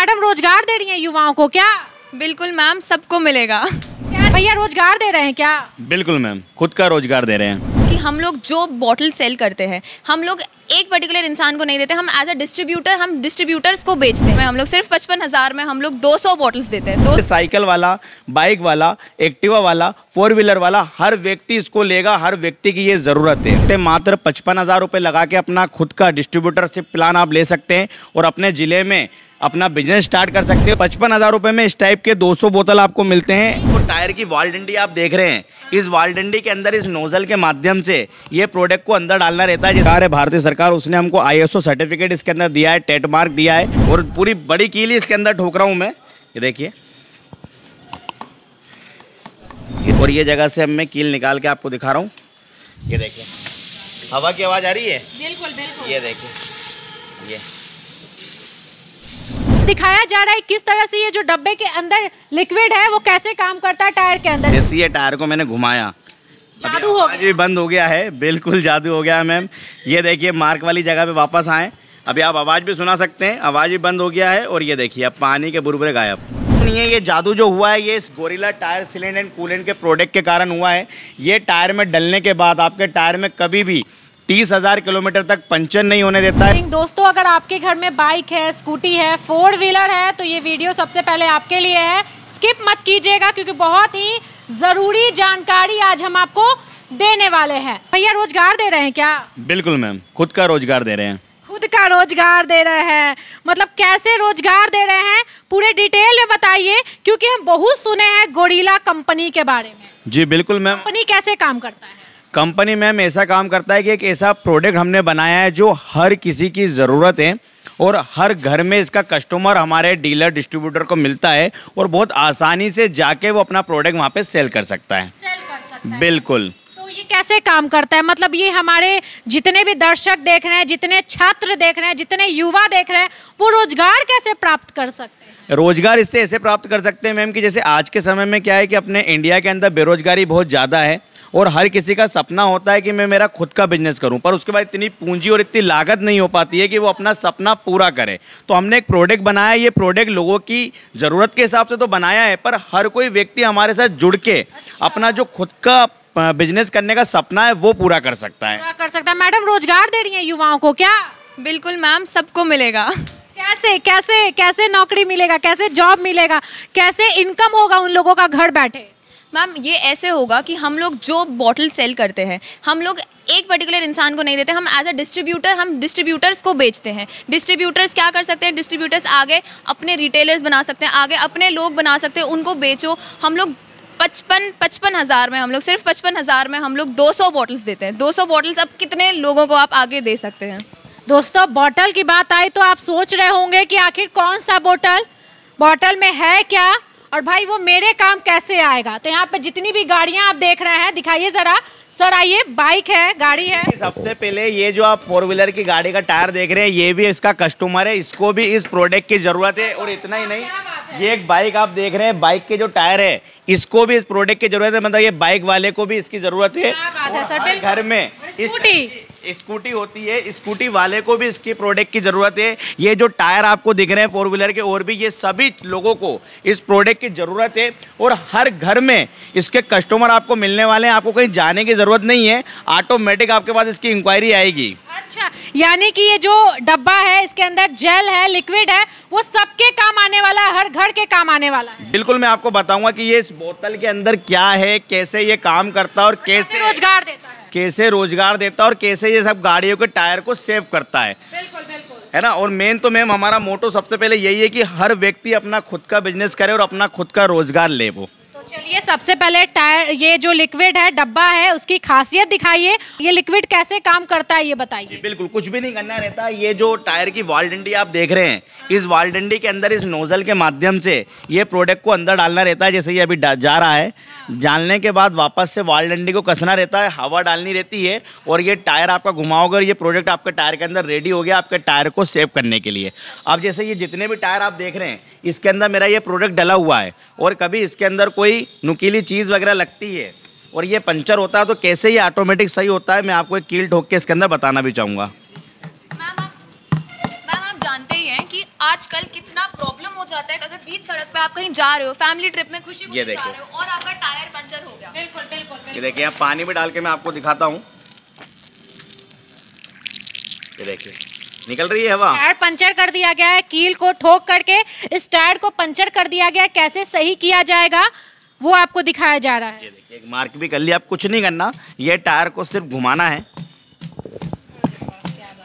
Madam रोज़गार दे रही हैं युवाओं को क्या? बिल्कुल मैम सबको मिलेगा। भैया रोज़गार दे रहे हैं क्या? बिल्कुल मैम खुद का रोज़गार दे रहे हैं। कि हम लोग जो बॉटल सेल करते हैं हम लोग एक पर्टिकुलर इंसान को नहीं देते हम एज अ डिस्ट्रीब्यूटर हम डिस्ट्रीब्यूटर्स को बेचते हैं। हम लोग सिर्फ़ पचपन हज़ार में हम लोग 200 बॉटल्स देते हैं दो साइकिल वाला बाइक वाला एक्टिवा वाला फोर व्हीलर वाला हर व्यक्ति इसको लेगा हर व्यक्ति की ये ज़रूरत है। ते मात्र पचपन हज़ार रुपये लगा के अपना खुद का डिस्ट्रीब्यूटरशिप प्लान आप ले सकते हैं और अपने ज़िले में अपना बिज़नेस स्टार्ट कर सकते हो। पचपन हज़ार रुपये में इस टाइप के 200 बोतल आपको मिलते हैं। तो टायर की वाल डंडी आप देख रहे हैं। इस वाल डंडी के अंदर इस नोजल के माध्यम से ये प्रोडक्ट को अंदर डालना रहता है। है भारतीय सरकार उसने हमको आईएसओ सर्टिफिकेट इसके अंदर दिया है टेट मार्क दिया है और पूरी बड़ी कीली इसके अंदर ठोक रहा हूँ मैं। ये देखिए। और ये जगह से अब मैं कील निकाल के आपको दिखा रहा हूँ। ये देखिए। हवा की आवाज़ आ रही है? बिल्कुल बिल्कुल। ये देखिए। ये। दिखाया जा रहा है किस तरह से ये जो डब्बे के अंदर लिक्विड है वो कैसे काम करता है टायर के अंदर? जैसे ये टायर को मैंने घुमाया। जादू हो भी बंद हो गया है। बिल्कुल जादू हो गया है मैम। ये देखिए मार्क वाली जगह पे वापस आए। अभी आप आवाज़ भी सुना सकते हैं। आवाज़ भी बंद हो गया है और ये देखिए अब पानी के बुरबुरे गायब। नहीं है ये जादू जो हुआ है ये इस gorilla tyre sealant and coolant के प्रोडक्ट के कारण हुआ है। ये टायर में डलने के बाद आपके टायर में कभी भी तीस हज़ार किलोमीटर तक पंचर नहीं होने देता है। दोस्तों अगर आपके घर में बाइक है स्कूटी है फोर व्हीलर है तो ये वीडियो सबसे पहले आपके लिए है। स्किप मत कीजिएगा क्योंकि बहुत ही ज़रूरी जानकारी आज हम आपको देने वाले हैं। भैया रोज़गार दे रहे हैं क्या? बिल्कुल मैम। खुद का रोज़गार दे रहे हैं। खुद का रोज़गार दे रहे हैं। मतलब कैसे रोज़गार दे रहे हैं पूरे डिटेल में बताइए क्योंकि हम बहुत सुने हैं गोरिल्ला कंपनी के बारे में। जी बिल्कुल मैम। कंपनी कैसे काम करता है? कंपनी मैम ऐसा काम करता है कि एक ऐसा प्रोडक्ट हमने बनाया है जो हर किसी की ज़रूरत है और हर घर में इसका कस्टमर हमारे डीलर डिस्ट्रीब्यूटर को मिलता है और बहुत आसानी से जाके वो अपना प्रोडक्ट वहाँ पे सेल कर सकता है। सेल कर सकता है। बिल्कुल। तो ये कैसे काम करता है? मतलब ये हमारे जितने भी दर्शक देख रहे हैं जितने छात्र देख रहे हैं जितने युवा देख रहे हैं वो रोज़गार कैसे प्राप्त कर सकते हैं? रोज़गार इससे ऐसे प्राप्त कर सकते हैं मैम कि जैसे आज के समय में क्या है कि अपने इंडिया के अंदर बेरोजगारी बहुत ज़्यादा है और हर किसी का सपना होता है कि मैं मेरा खुद का बिज़नेस करूँ पर उसके बाद इतनी पूंजी और इतनी लागत नहीं हो पाती है कि वो अपना सपना पूरा करे। तो हमने एक प्रोडक्ट बनाया ये प्रोडक्ट लोगों की ज़रूरत के हिसाब से तो बनाया है पर हर कोई व्यक्ति हमारे साथ जुड़ के अपना जो खुद का बिज़नेस करने का सपना है वो पूरा कर सकता है। पूरा कर सकता है। मैडम रोज़गार दे रही है युवाओं को क्या? बिल्कुल मैम सबको मिलेगा। कैसे कैसे कैसे नौकरी मिलेगा, कैसे जॉब मिलेगा, कैसे इनकम होगा उन लोगों का घर बैठे? मैम, ये ऐसे होगा कि हम लोग जो बॉटल सेल करते हैं, हम लोग एक पर्टिकुलर इंसान को नहीं देते, हम एज अ डिस्ट्रीब्यूटर हम डिस्ट्रीब्यूटर्स को बेचते हैं। डिस्ट्रीब्यूटर्स क्या कर सकते हैं? डिस्ट्रीब्यूटर्स आगे अपने रिटेलर्स बना सकते हैं, आगे अपने लोग बना सकते हैं, उनको बेचो। हम लोग पचपन पचपन हज़ार में, हम लोग सिर्फ़ पचपन हज़ार में हम लोग 200 बॉटल्स देते हैं। 200 बॉटल्स अब कितने लोगों को आप आगे दे सकते हैं? दोस्तों बॉटल की बात आई तो आप सोच रहे होंगे कि आखिर कौन सा बोतल? बॉटल में है क्या? और भाई वो मेरे काम कैसे आएगा? तो यहाँ पर जितनी भी गाड़ियाँ आप देख रहे हैं दिखाइए ज़रा। सर आइए बाइक है गाड़ी है। सबसे पहले ये जो आप फोर व्हीलर की गाड़ी का टायर देख रहे हैं ये भी इसका कस्टमर है। इसको भी इस प्रोडक्ट की ज़रूरत है और इतना ही नहीं ये एक बाइक आप देख रहे हैं बाइक के जो टायर है इसको भी इस प्रोडक्ट की ज़रूरत है। मतलब ये बाइक वाले को भी इसकी ज़रूरत है। घर में स्कूटी स्कूटी होती है, स्कूटी वाले को भी इसकी प्रोडक्ट की ज़रूरत है। ये जो टायर आपको दिख रहे हैं, फोर व्हीलर के और भी, ये सभी लोगों को इस प्रोडक्ट की ज़रूरत है। और हर घर में इसके कस्टमर आपको मिलने वाले हैं, आपको कहीं जाने की ज़रूरत नहीं है। ऑटोमेटिक आपके पास इसकी इंक्वायरी आएगी। अच्छा यानी कि ये जो डब्बा है इसके अंदर जेल है लिक्विड है वो सबके काम आने वाला है हर घर के काम आने वाला है। बिल्कुल मैं आपको बताऊँगा कि ये इस बोतल के अंदर क्या है कैसे ये काम करता है और कैसे रोज़गार देता है? कैसे रोज़गार देता है और कैसे ये सब गाड़ियों के टायर को सेव करता है। बिल्कुल बिल्कुल। है ना? और मेन तो मैम हमारा मोटो सबसे पहले यही है कि हर व्यक्ति अपना खुद का बिज़नेस करे और अपना खुद का रोज़गार ले वो। चलिए, सबसे पहले टायर, ये जो लिक्विड है, डब्बा है, उसकी खासियत दिखाइए। ये लिक्विड कैसे काम करता है, ये बताइए। बिल्कुल, कुछ भी नहीं करना रहता। ये जो टायर की वाल डंडी आप देख रहे हैं, इस वाल डंडी के अंदर, इस नोजल के माध्यम से, ये प्रोडक्ट को अंदर डालना रहता है, जैसे ये अभी जा रहा है। डालने के बाद वापस से वाल डंडी को कसना रहता है, हवा डालनी रहती है, और ये टायर आपका घुमाओगे ये प्रोडक्ट आपके टायर के अंदर रेडी हो गया आपके टायर को सेव करने के लिए। अब जैसे ये जितने भी टायर आप देख रहे हैं, इसके अंदर मेरा ये प्रोडक्ट डला हुआ है, और कभी इसके अंदर कोई नुकीली चीज़ वगैरह लगती है और ये पंचर होता है तो कैसे ये ऑटोमेटिक सही होता है मैं आपको एक कील ठोक के इसके अंदर बताना भी चाहूँगा। मैम आप मैम आप जानते ही हैं कि आजकल कितना प्रॉब्लम हो जाता है अगर बीच सड़क पे आप कहीं जा रहे हो फैमिली ट्रिप में खुशी जा रहे हो और आपका टायर पंचर हो गया। बिल्कुल बिल्कुल ये देखिए पानी में डाल के मैं आपको दिखाता हूँ। ये देखिए निकल रही है हवा। टायर पंचर कर दिया गया है कील को ठोक करके इस टायर को पंचर कर दिया गया है कैसे सही किया जाएगा? वो आपको दिखाया जा रहा है। ये देखिए एक मार्क भी कर लिया आप कुछ नहीं करना। ये टायर को सिर्फ़ घुमाना है।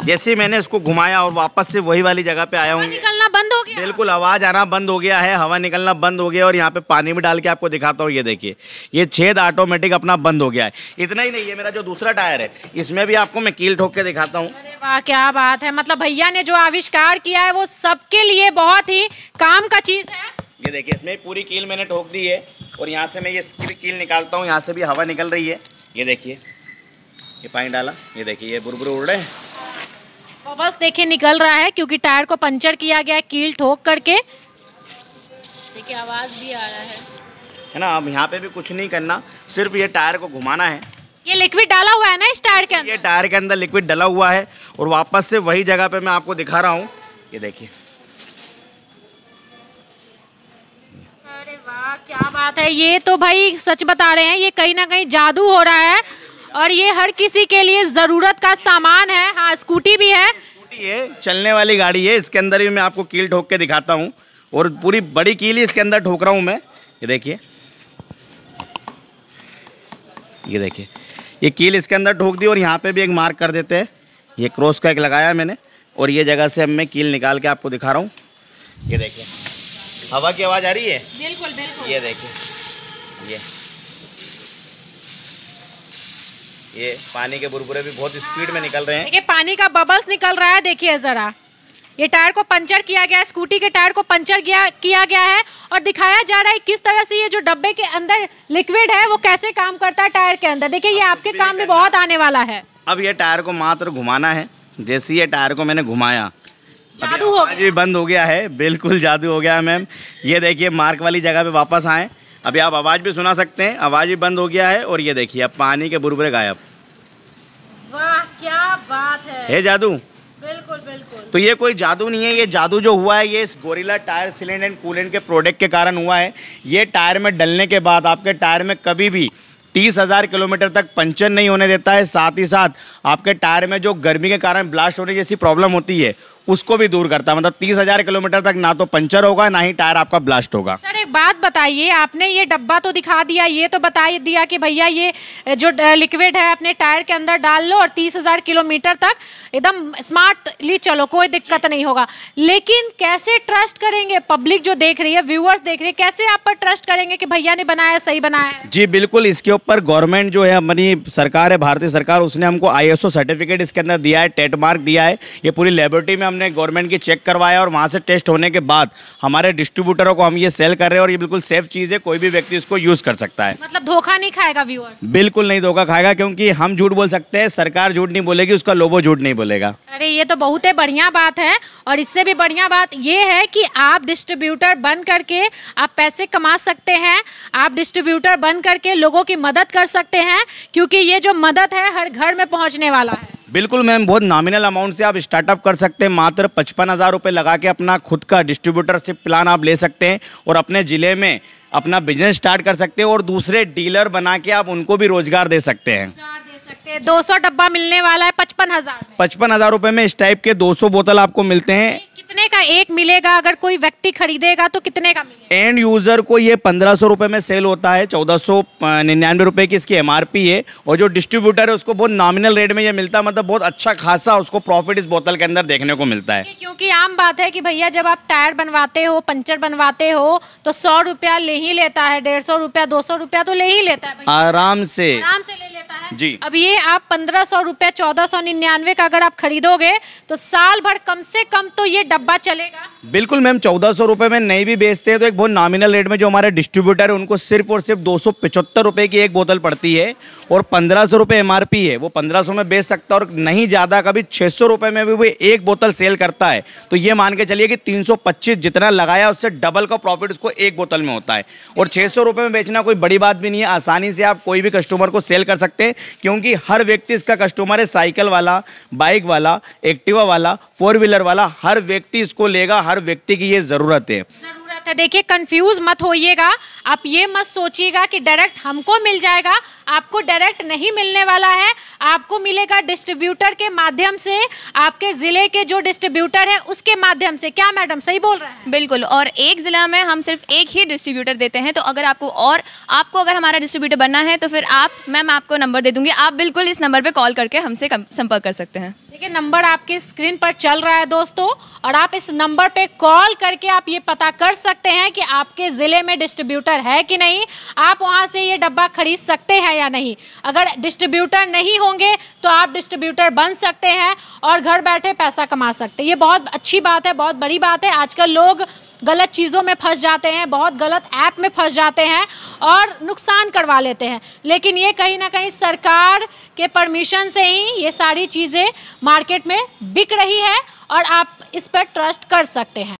जैसे ही मैंने इसको घुमाया और वापस से वही वाली जगह पे आया हूँ निकलना बंद हो गया। बिल्कुल आवाज़ आना बंद हो गया है हवा निकलना बंद हो गया और यहाँ पे पानी भी डाल के आपको दिखाता हूँ ये देखिए। ये छेद ऑटोमेटिक अपना बंद हो गया है। इतना ही नहीं है मेरा जो दूसरा टायर है इसमें भी आपको मैं कील ठोक के दिखाता हूँ। वाह क्या बात है। मतलब भैया ने जो आविष्कार किया है वो सबके लिए बहुत ही काम का चीज़ है। ये देखिए इसमें पूरी कील मैंने ठोक दी है और यहाँ से मैं ये इसकी भी कील निकालता हूँ यहाँ से भी हवा निकल रही है। ये देखिए ये पानी डाला ये देखिए ये बुरबुर उड़ रहे हैं। बस देखिए निकल रहा है क्योंकि टायर को पंचर किया गया है कील ठोक करके। देखिए आवाज़ भी आ रहा है। है ना अब यहाँ पे भी कुछ नहीं करना सिर्फ़ ये टायर को घुमाना है। ये लिक्विड डाला हुआ है ना इस टायर के अंदर? ये टायर के अंदर लिक्विड डाला हुआ है और वापस से वही जगह पे मैं आपको दिखा रहा हूँ। ये देखिए। क्या बात है? ये तो भाई सच बता रहे हैं ये कहीं ना कहीं जादू हो रहा है और ये हर किसी के लिए ज़रूरत का सामान है। हाँ स्कूटी भी है। स्कूटी है चलने वाली गाड़ी है इसके अंदर भी मैं आपको कील ठोक के दिखाता हूँ और पूरी बड़ी कील ही इसके अंदर ठोक रहा हूँ मैं। ये देखिए। ये देखिए। ये कील इसके अंदर ठोक दी और यहाँ पे भी एक मार्क कर देते हैं। ये क्रॉस का एक लगाया मैंने और ये जगह से अब मैं कील निकाल के आपको दिखा रहा हूँ। ये देखिए। हवा की आवाज़ आ रही है? बिल्कुल। ये देखिए ये। ये पानी के बुरबुरे भी बहुत स्पीड में निकल रहे हैं। देखिए पानी का बबल्स निकल रहा है देखिए जरा। ये टायर को पंचर किया गया है स्कूटी के टायर को पंचर किया किया गया है और दिखाया जा रहा है किस तरह से ये जो डब्बे के अंदर लिक्विड है वो कैसे काम करता है टायर के अंदर। देखिए ये आपके काम में बहुत आने वाला है। अब ये टायर को मात्र घुमाना है जैसे ये टायर को मैंने घुमाया जादू हो आज भी बंद हो गया है बिल्कुल जादू हो गया है मैम। ये देखिए मार्क वाली जगह पे वापस आए। अभी आप आवाज़ भी सुना सकते हैं आवाज़ भी बंद हो गया है और ये देखिए अब पानी के बुरबुरे गायब। वाह क्या बात है। है जादू। बिल्कुल बिल्कुल। तो ये कोई जादू नहीं है ये जादू जो हुआ है ये इस Gorilla tyre sealant and coolant के प्रोडक्ट के कारण हुआ है। ये टायर में डलने के बाद आपके टायर में कभी भी तीस हज़ार किलोमीटर तक पंचर नहीं होने देता है साथ ही साथ आपके टायर में जो गर्मी के कारण ब्लास्ट होने जैसी प्रॉब्लम होती है उसको भी दूर करता है। मतलब तीस हज़ार किलोमीटर तक ना तो पंचर होगा ना ही टायर आपका ब्लास्ट होगा। सर एक बात बताइए आपने ये डब्बा तो दिखा दिया ये तो बता दिया कि भैया ये जो लिक्विड है अपने टायर के अंदर डाल लो और तीस हज़ार किलोमीटर तक एकदम स्मार्टली चलो कोई दिक्कत नहीं होगा। लेकिन कैसे ट्रस्ट करेंगे? पब्लिक जो देख रही है व्यूअर्स देख रही है कैसे आप पर ट्रस्ट करेंगे कि भैया ने बनाया सही बनाया जी बिल्कुल इसके ऊपर गवर्नमेंट जो है हमारी सरकार है भारतीय सरकार उसने हमको आईएसओ सर्टिफिकेट इसके अंदर दिया है टेट मार्क दिया है। ये पूरी लेबोरेटरी में हमने गवर्नमेंट की चेक करवाया और वहाँ से टेस्ट होने के बाद हमारे डिस्ट्रीब्यूटरों को हम ये सेल कर रहे हैं और ये बिल्कुल सेफ़ चीज़ है कोई भी व्यक्ति इसको यूज़ कर सकता है। मतलब धोखा नहीं खाएगा व्यूअर्स बिल्कुल नहीं धोखा खाएगा क्योंकि हम झूठ बोल सकते हैं सरकार झूठ नहीं बोलेगी उसका लोबो झूठ नहीं बोलेगा। अरे ये तो बहुत ही बढ़िया बात है और इससे भी बढ़िया बात ये है कि आप डिस्ट्रीब्यूटर बन करके आप पैसे कमा सकते हैं आप डिस्ट्रीब्यूटर बन करके लोगों की मदद कर सकते हैं क्योंकि ये जो मदद है हर घर में पहुँचने वाला है। बिल्कुल मैम, बहुत नॉमिनल अमाउंट से आप स्टार्टअप कर सकते हैं। मात्र पचपन हज़ार रुपये लगा के अपना खुद का डिस्ट्रीब्यूटरशिप प्लान आप ले सकते हैं और अपने ज़िले में अपना बिज़नेस स्टार्ट कर सकते हैं और दूसरे डीलर बना के आप उनको भी रोज़गार दे सकते हैं। सकते हैं? दो सौ डब्बा मिलने वाला है पचपन हज़ार पचपन हज़ार रूपए में इस टाइप के 200 बोतल आपको मिलते हैं। कितने का एक मिलेगा? अगर कोई व्यक्ति खरीदेगा तो कितने का मिलेगा? एंड यूज़र को ये पंद्रह सौ रुपये में सेल होता है चौदह सौ निन्यानवे रुपये की इसकी एमआरपी है। और जो डिस्ट्रीब्यूटर है उसको बहुत नॉमिनल रेट में ये मिलता है मतलब बहुत अच्छा खासा उसको प्रॉफिट इस बोतल के अंदर देखने को मिलता है। क्योंकि आम बात है कि भैया जब आप टायर बनवाते हो पंचर बनवाते हो तो सौ रुपया ले ही लेता है डेढ़ सौ रुपया दो सौ रुपया तो ले ही लेता है आराम से। आराम से ले लेता जी। अब ये आप पंद्रह सौ रुपया, चौदह सौ निन्यानवे का अगर आप खरीदोगे तो साल भर कम से कम तो ये डब्बा चलेगा बिल्कुल मैम, चौदह सौ रुपये में नहीं भी बेचते हैं तो एक बहुत नॉमिनल रेट में जो हमारे डिस्ट्रीब्यूटर है, उनको सिर्फ़ और सिर्फ़ दो सौ पचहत्तर रुपये की एक बोतल पड़ती है और पंद्रह सौ रुपये एम है। वो पंद्रह सौ में बेच सकता है और नहीं ज़्यादा कभी छः सौ रुपये में भी वो एक बोतल सेल करता है। तो ये मान के चलिए कि तीन सौ पच्चीस जितना लगाया, उससे डबल का प्रॉफिट उसको एक बोतल में होता है। और छः सौ रुपये में बेचना कोई बड़ी बात भी नहीं है। आसानी से आप कोई भी कस्टमर को सेल कर सकते हैं, क्योंकि हर व्यक्ति इसका कस्टमर है साइकिल वाला बाइक वाला एक्टिवा वाला फोर व्हीलर वाला, हर व्यक्ति इसको लेगा, हर हर व्यक्ति की ये ज़रूरत है। ज़रूरत है। देखिए कंफ्यूज मत होइएगा। आप ये मत सोचिएगा कि डायरेक्ट हमको मिल जाएगा। आपको डायरेक्ट नहीं मिलने वाला है। आपको मिलेगा डिस्ट्रीब्यूटर के माध्यम से। आपके ज़िले के जो डिस्ट्रीब्यूटर है उसके माध्यम से। क्या मैडम सही बोल रहे हैं? बिल्कुल और एक ज़िला में हम सिर्फ़ एक ही डिस्ट्रीब्यूटर देते हैं। तो अगर आपको और आपको अगर हमारा डिस्ट्रीब्यूटर बनना है तो फिर आप मैम आपको नंबर दे दूँगी। आप बिल्कुल इस नंबर पर कॉल करके हमसे संपर्क कर सकते हैं। देखिए, नंबर आपके स्क्रीन पर चल रहा है दोस्तों, और आप इस नंबर पे कॉल करके आप ये पता कर सकते हैं कि आपके ज़िले में डिस्ट्रीब्यूटर है कि नहीं। आप वहाँ से ये डब्बा खरीद सकते हैं या नहीं। अगर डिस्ट्रीब्यूटर नहीं होंगे तो आप डिस्ट्रीब्यूटर बन सकते हैं और घर बैठे पैसा कमा सकते हैं। ये बहुत अच्छी बात है, बहुत बड़ी बात है। आजकल लोग गलत चीज़ों में फंस जाते हैं, बहुत गलत ऐप में फंस जाते हैं और नुकसान करवा लेते हैं। लेकिन ये कहीं ना कहीं सरकार के परमिशन से ही ये सारी चीज़ें मार्केट में बिक रही है और आप इस पर ट्रस्ट कर सकते हैं।